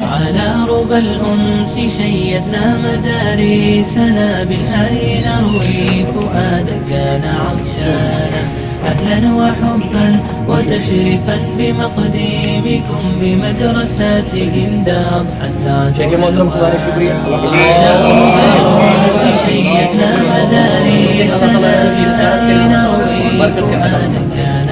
على ربى الأمس شيدنا مدارسنا بالآي نروي فؤادا كان عطشانا أهلا وحبا وتشرفا بمقديمكم بمدرساتهم داض حثعت على ربى الأمس شيدنا مدارسنا بالآي نروي فؤادا كان